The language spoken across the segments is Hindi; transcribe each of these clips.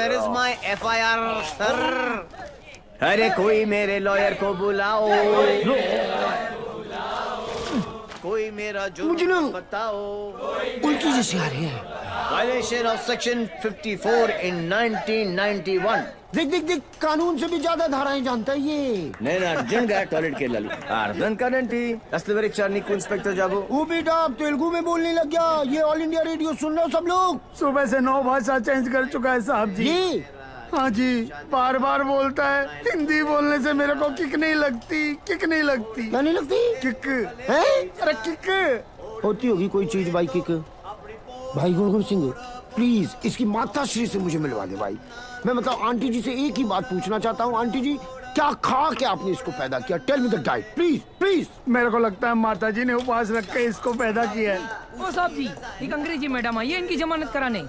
Where is my FIR sir अरे कोई मेरे लॉयर को बुलाओ। कोई मेरा जो जुर्म बताओ। उल्टी जैसी आ रही है। वायलेशन ऑफ सेक्शन 54 इन 1991 देख देख देख कानून से भी ज्यादा धाराएं जानता है ये నేను అర్జున్గా టాయిలెట్ కి వెళ్ళాలి అర్థం కాదండి అసలు వెరీ చార్ నీకు ఇన్స్పెక్టర్ జాబు वो बेटा अब तेलुगु में बोलने लग गया ये ऑल इंडिया रेडियो सुन रहे हो सब लोग सुबह से नौ भाषा चेंज कर चुका है साहब जी ये हाँ जी बार बार बोलता है हिंदी बोलने से मेरे को किक नहीं लगती किक नहीं लगती क्या नहीं लगती किक है अरे किक होती होगी कोई चीज भाई किक भाई गुणगुण सिंह प्लीज़ इसकी माता श्री से मुझे मिलवा दे भाई। मैं मतलब आंटी जी से एक ही बात पूछना चाहता हूँ आंटी जी क्या खा के आपने इसको पैदा किया? Tell me the diet please please मेरे को लगता है माता जी ने उपवास रख के इसको पैदा किया है। ओ साहब जी एक अंग्रेज़ी मैडम आई है इनकी जमानत कराने।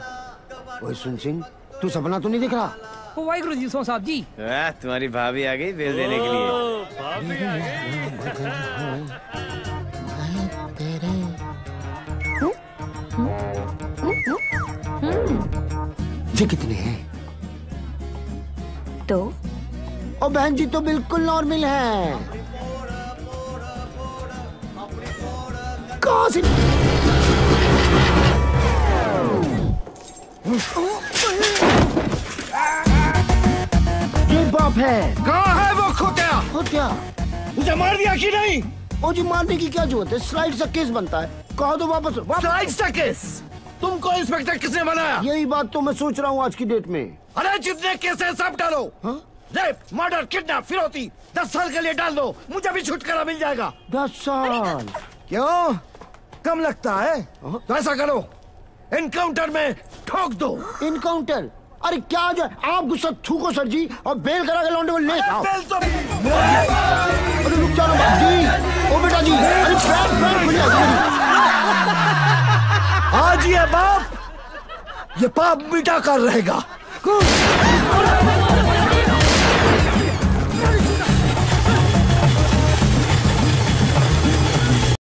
ओए सुन सिंह तू सपना तो नहीं दिख रहा? ओ वाहिगुरु जी सो साहब जी। आ, तुम्हारी भाभी आ गई बिल देने के लिए। ये कितने हैं? तो? और बहन जी तो बिल्कुल नॉर्मल है। कहाँ से ये बाप है। कहाँ है वो खोत्या क्या उसे मार दिया कि नहीं? ओ जी मारने की क्या ज़रूरत है? स्लाइड सा केस बनता है। कहा तो वापस वापस स्लाइड सा केस? तुमको इंस्पेक्टर किसने बनाया? यही बात तो मैं सोच रहा हूँ आज की डेट में। अरे जितने केस है सब डालो। हाँ? रेप मर्डर किडनैप फिरौती दस साल के लिए डाल दो मुझे भी छुटकारा मिल जाएगा। दस साल? क्यों? कम लगता है। तो ऐसा करो इनकाउंटर में ठोक दो। इनकाउंटर अरे क्या जो आप गुस्सा थूको सर जी और बेल करा के लौंडे को ले आओ। बेल तो ये पाप मिटा कर रहेगा?